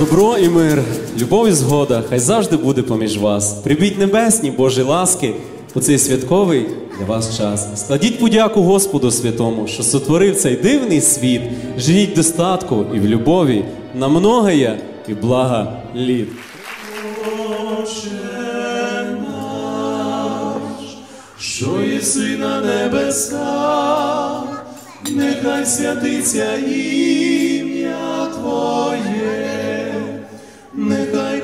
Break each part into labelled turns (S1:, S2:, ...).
S1: Добро і мир, любов і згода, хай завжди буде поміж вас. Прибіть небесні Божі ласки у цей святковий для вас час. Складіть подяку Господу Святому, що сотворив цей дивний світ. Живіть достатку і в любові, на многоє і блага літ.
S2: що єси на небесах, нехай святиться ім'я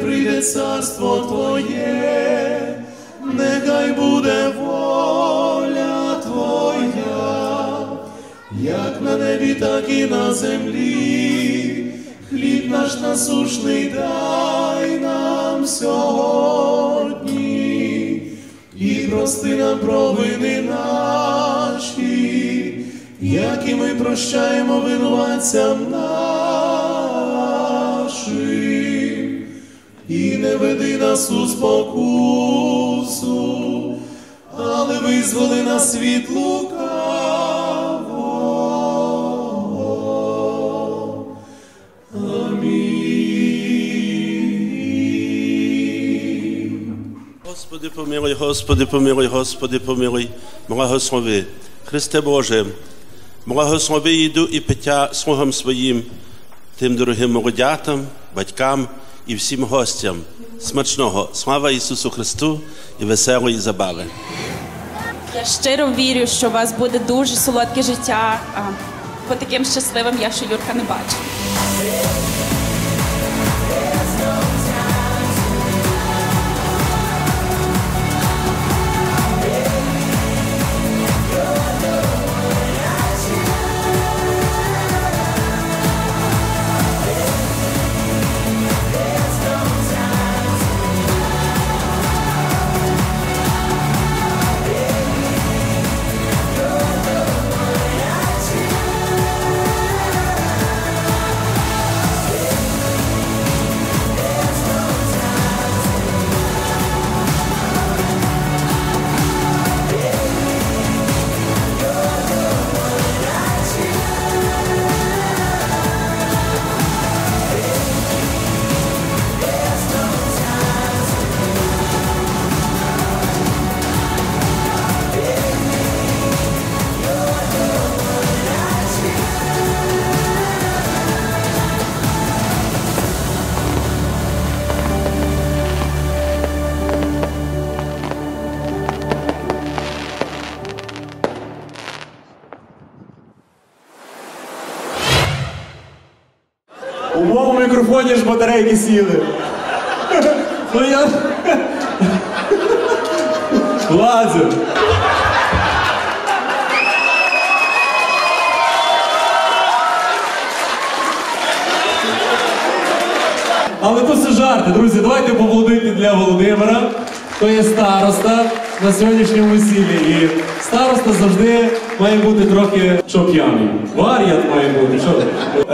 S2: прийде царство Твоє, нехай буде воля Твоя, як на небі, так і на землі. Хліб наш насушний дай нам сьогодні і прости нам провини наші, як і ми прощаємо винуватцям нашим, і не веди нас у спокусу, але визволи нас від лукавого. Амінь.
S3: Господи, помилуй, Господи, помилуй, Господи, помилуй, благослови. Христе Боже, благослови їду і пиття слугам своїм, тим дорогим молодятам, батькам і всім гостям. Смачного, слава Ісусу Христу і веселої забави.
S4: Я щиро вірю, що у вас буде дуже солодке життя. По таким щасливим я ще Юрка не бачу.
S5: Батарейки сіли. Ну я. Ладно. Але то все жарти, друзі. Давайте поаплодуйте для Володимира. То є староста на сьогоднішньому весіллі. І староста завжди має бути трохи що п'яний. Вар'ят має бути. Що?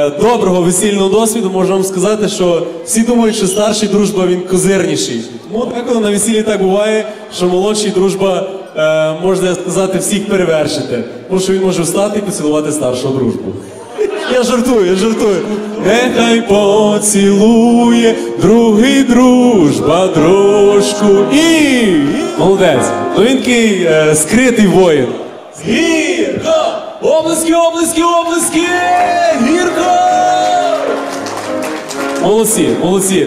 S1: Е, Доброго весільного досвіду можу вам сказати, що всі думають, що старший дружба він козирніший. Тому деколи на весіллі так буває, що молодший дружба е, можна сказати всіх перевершити. Тому що він може встати і поцілувати старшого дружбу. Я жартую, я жартую. Нехай поцілує другий дружба дружку і. Молодець. Ну він такий е, скритий воїн. Гірко! Облески, облески, облески! Гірко! Молодці, молодці.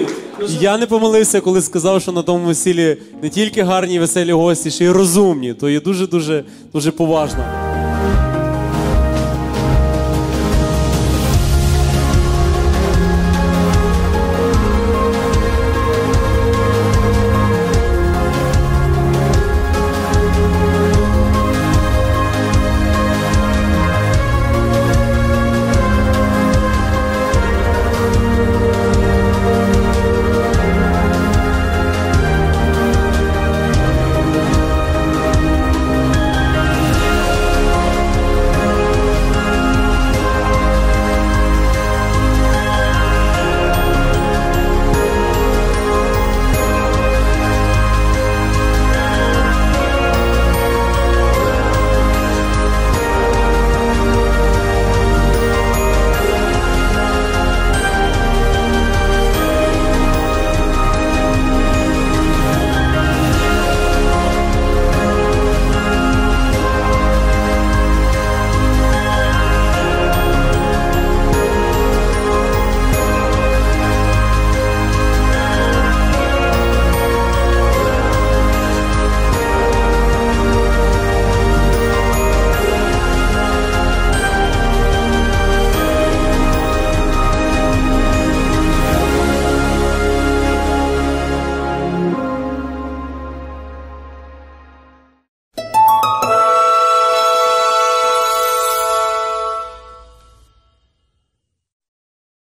S1: Я не помилився, коли сказав, що на тому весіллі не тільки гарні веселі гості, ще й розумні. То є дуже дуже дуже поважно.